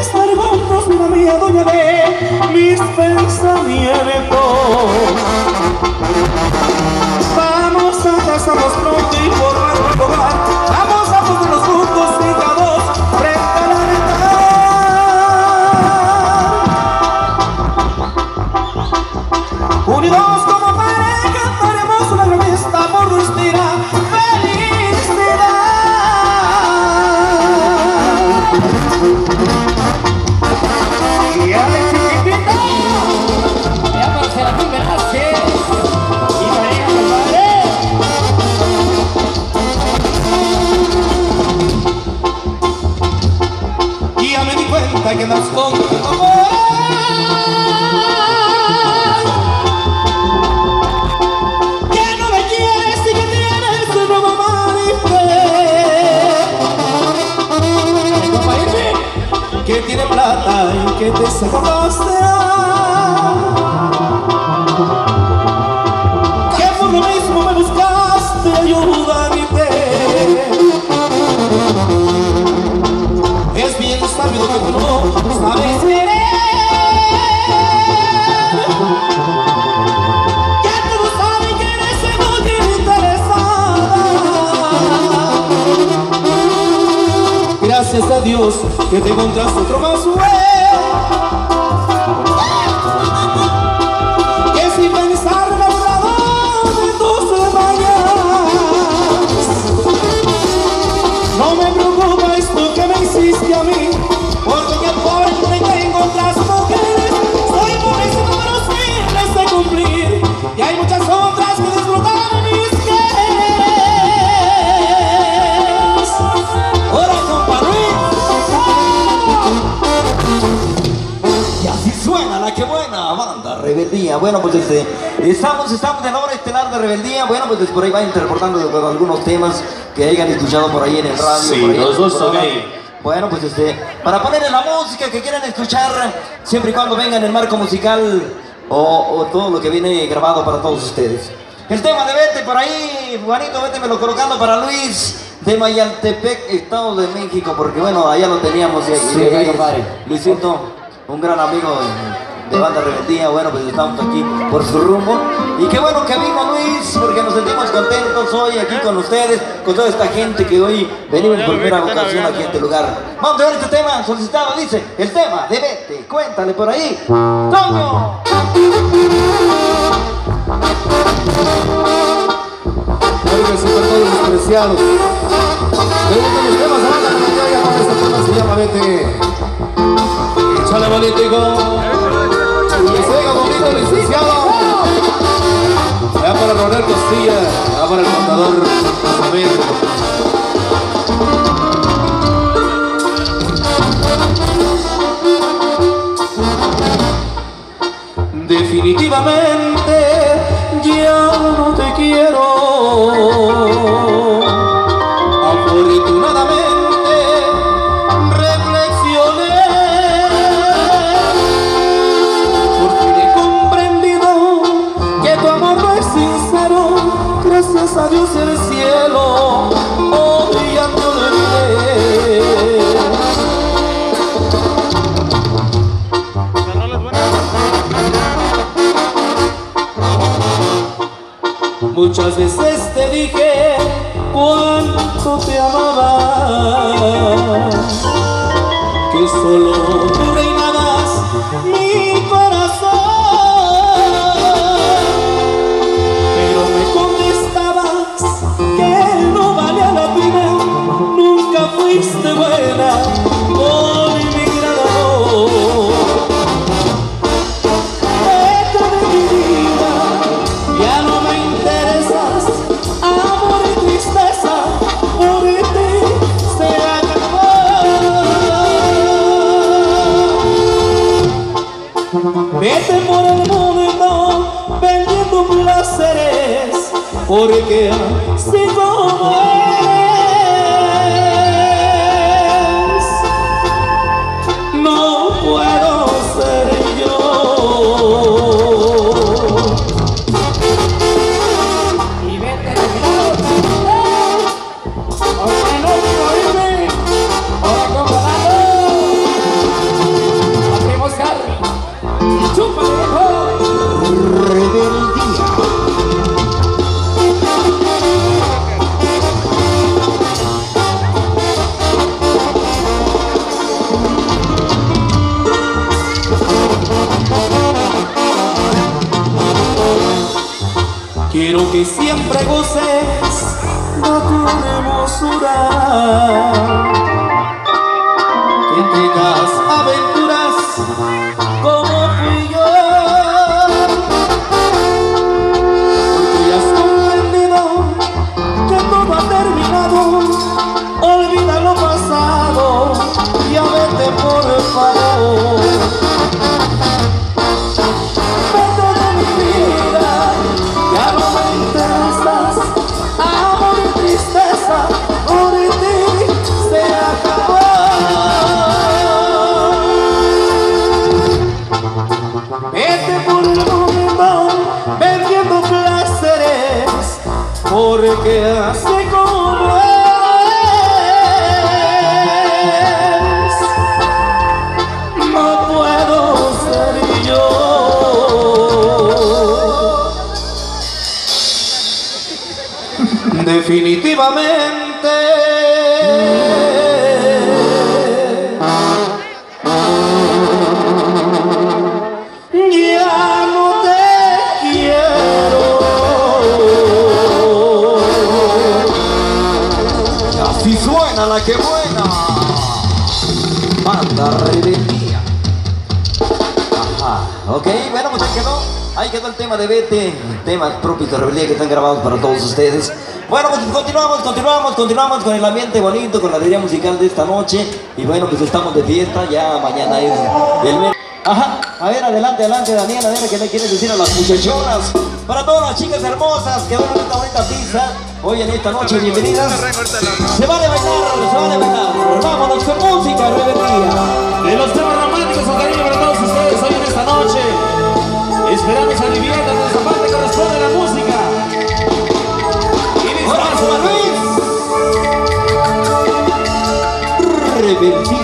estar juntos, vida mía, dueña de mis pensamientos. Vamos a casarnos pronto y formar un hogar. Vamos a ponernos juntos y cada dos frente a la ventana. Unidos que te encontrar outro trovaço. Bueno, pues este, estamos, estamos en la hora estelar de Rebeldía. Bueno, pues por ahí va interpretando algunos temas que hayan escuchado por ahí en el radio. Sí, los dos ok. Bueno, pues este, para ponerle la música que quieran escuchar, siempre y cuando venga en el marco musical o, o todo lo que viene grabado para todos ustedes. El tema de Vete por ahí, Juanito, vete me lo colocando para Luis de Mayaltepec, Estado de México, porque bueno, allá lo teníamos. Y, Sí, y-. Luisito, un gran amigo de, de Banda Rebeldía, bueno, pues estamos aquí por su rumbo. Y qué bueno que vino Luis, porque nos sentimos contentos hoy aquí con ustedes, con toda esta gente que hoy venimos por primera ocasión aquí en este lugar. Vamos a ver este tema solicitado, dice, el tema de Vete, cuéntale por ahí. ¡Toño! Despreciados. Me gustan los temas, con este tema, se. Échale bonito, hijo. Que bonito, licenciado. Ya para Ronald Costilla, ya para el contador. Definitivamente Quiero que siempre goces de tu hermosura. Que tengas aventuras así como eres, no puedo ser yo. Definitivamente suena la que buena. Banda rebeldía. Ajá. Ok, bueno, pues ahí quedó. Ahí quedó el tema de Vete, temas propios de rebeldía que están grabados para todos ustedes. Bueno, pues continuamos, continuamos, continuamos con el ambiente bonito, con la alegría musical de esta noche. Y bueno, pues estamos de fiesta, ya mañana es el mes. Ajá, a ver, adelante, adelante, Daniel, a qué le quieres decir a las muchachonas. Para todas las chicas hermosas que van a esta bonita pista, hoy en esta noche, bienvenidas. Se vale bailar, se vale bailar. Vámonos con música, rebeldía. De los temas románticos, un cariño para todos ustedes hoy en esta noche. Esperamos se diviertan, de esa parte corresponde la música. Y Luis. Rebeldía.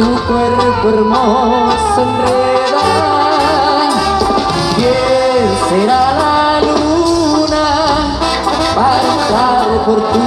Tu cuerpo hermoso enreda. ¿Quién será la luna para entrar por tu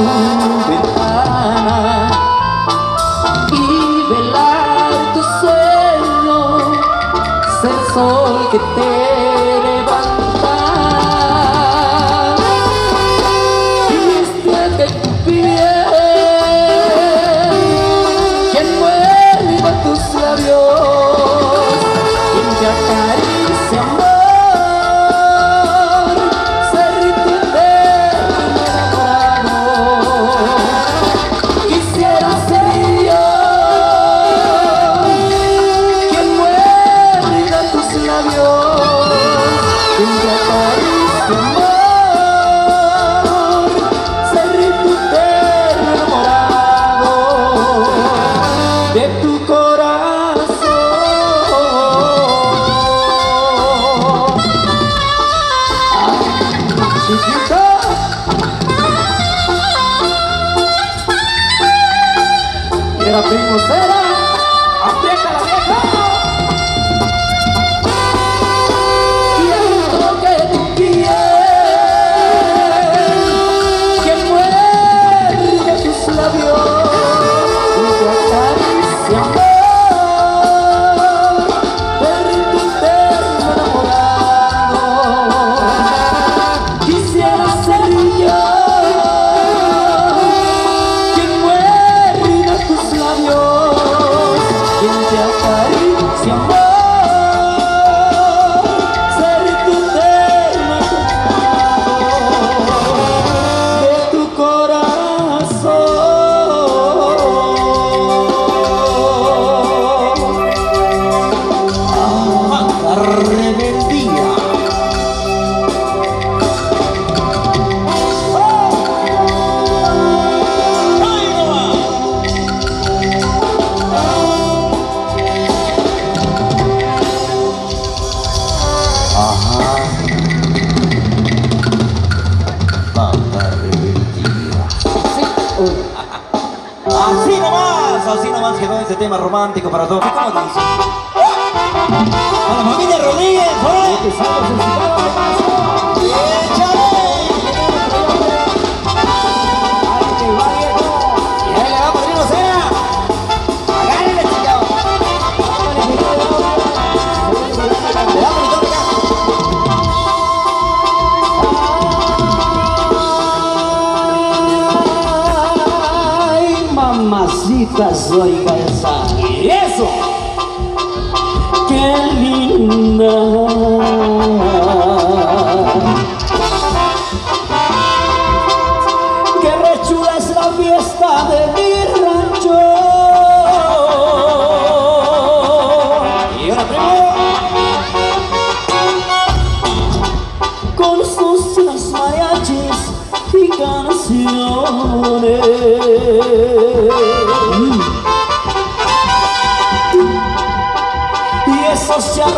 Así nomás, así nomás quedó este tema romántico para todos. ¿Cómo dice? ¡A la familia Rodríguez! ¿eh? ¡Por mamacita, soy. Y eso. Qué linda.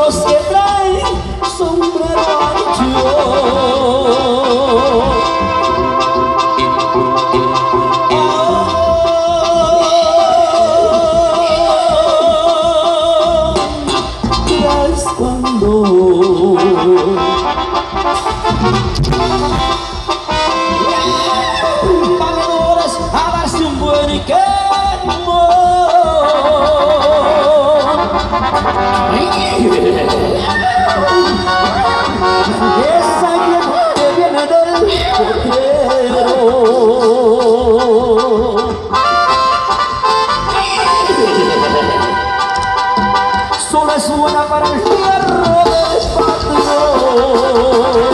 você. Buena para el fierro del patrón.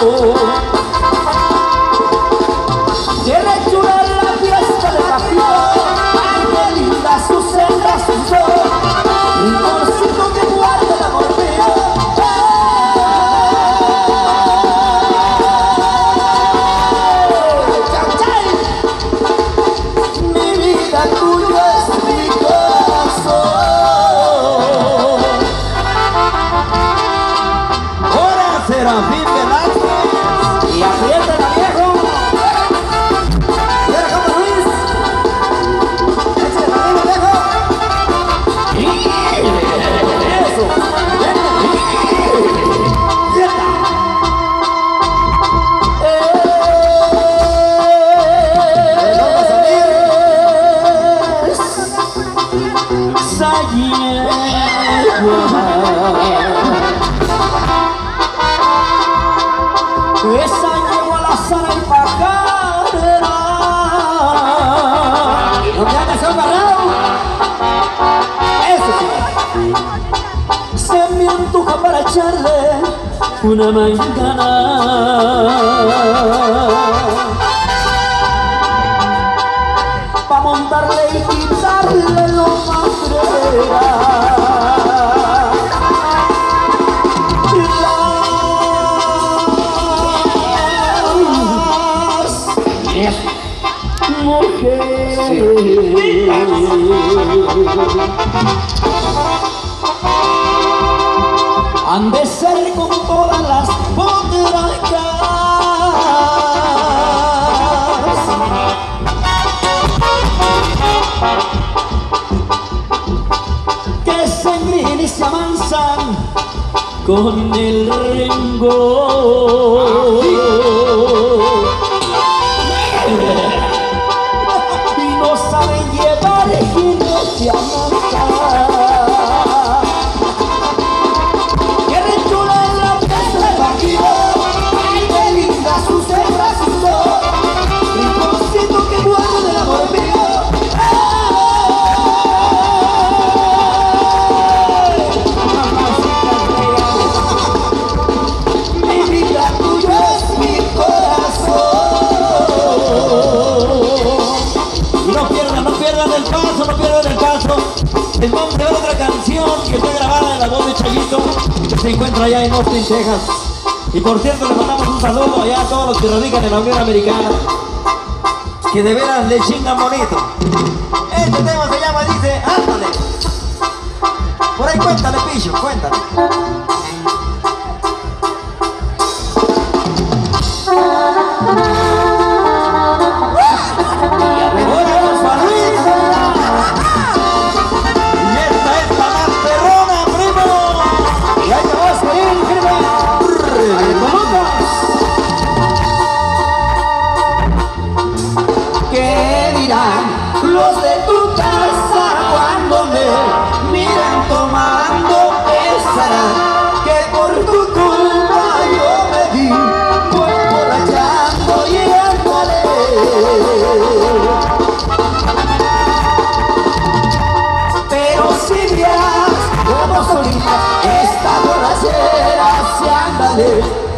Ahora, Serafín para echarle una mañana. Pa' montarle y quitarle lo madrera. Han de ser con todas las potracas que se engríen y se amansan con el rengo la voz de Chayito, que se encuentra allá en Austin, Texas. Y por cierto, le mandamos un saludo allá a todos los que radican en la Unión Americana. Que de veras le chingan bonito. Este tema se llama, dice, ándale. Por ahí cuéntale, Picho, cuéntale. Ándale,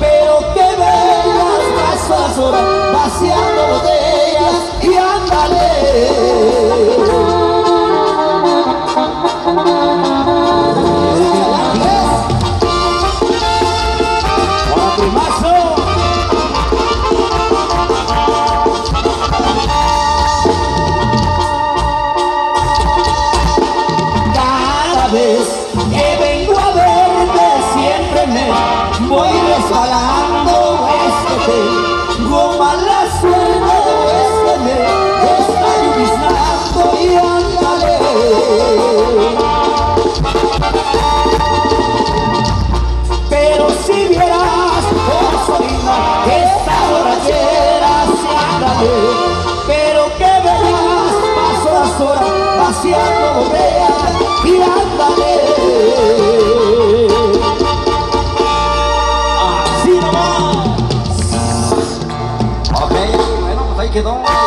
Pero qué bellas pasas horas chegam.